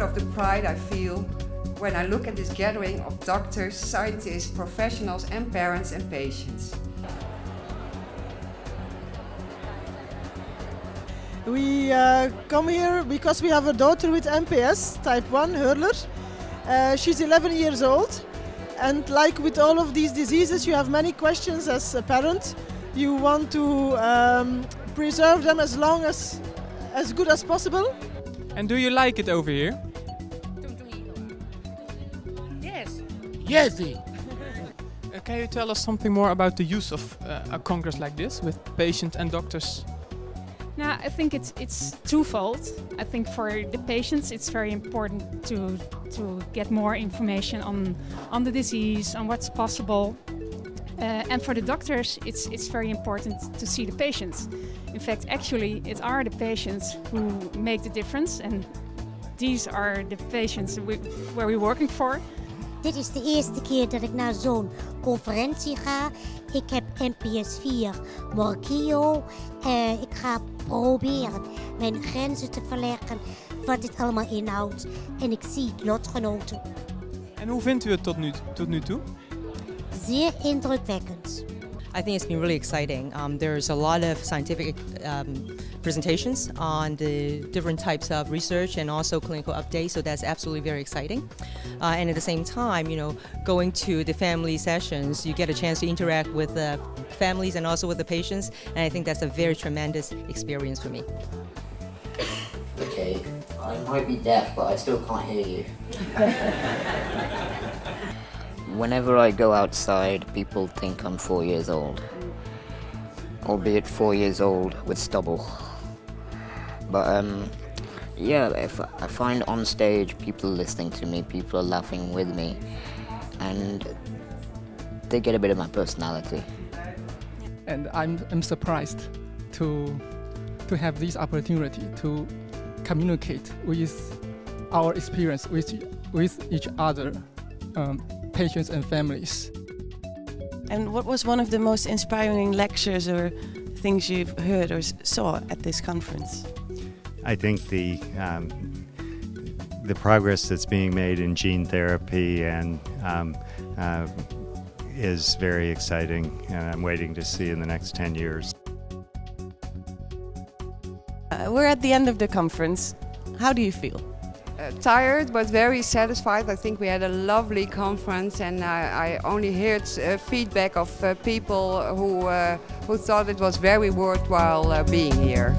I feel when I look at this gathering of doctors, scientists, professionals and parents and patients. We uh, come here because we have a daughter with MPS, type 1 Hurler. Uh, she's 11 years old and like with all of these diseases you have many questions as a parent. You want to um, preserve them as long as, as good as possible. And do you like it over here? Yes. Yes. Uh, can you tell us something more about the use of uh, a congress like this with patients and doctors? Now, I think it's it's twofold. I think for the patients, it's very important to to get more information on on the disease, on what's possible. Uh, and for the doctors, it's it's very important to see the patients. In fact, actually, it are the patients who make the difference, and these are the patients we, where we're working for. Dit is de eerste keer dat ik naar zo'n conferentie ga. Ik heb NPS 4 Morquio. Uh, ik ga proberen mijn grenzen te verleggen, wat dit allemaal inhoudt. En ik zie lotgenoten. En hoe vindt u het tot nu, tot nu toe? Zeer indrukwekkend. I think it's been really exciting. Um, there's a lot of scientific um, presentations on the different types of research and also clinical updates, so that's absolutely very exciting. Uh, and at the same time, you know, going to the family sessions, you get a chance to interact with the families and also with the patients, and I think that's a very tremendous experience for me. Okay, I might be deaf, but I still can't hear you. Whenever I go outside, people think I'm four years old. Albeit four years old with stubble. But um, yeah, if I find on stage people listening to me, people are laughing with me, and they get a bit of my personality. And I'm, I'm surprised to to have this opportunity to communicate with our experience with with each other, um, patients and families. And what was one of the most inspiring lectures or things you've heard or saw at this conference? I think the um, the progress that's being made in gene therapy and um, uh, is very exciting, and I'm waiting to see in the next 10 years. Uh, we're at the end of the conference. How do you feel? Uh, tired but very satisfied. I think we had a lovely conference and I, I only heard uh, feedback of uh, people who, uh, who thought it was very worthwhile uh, being here.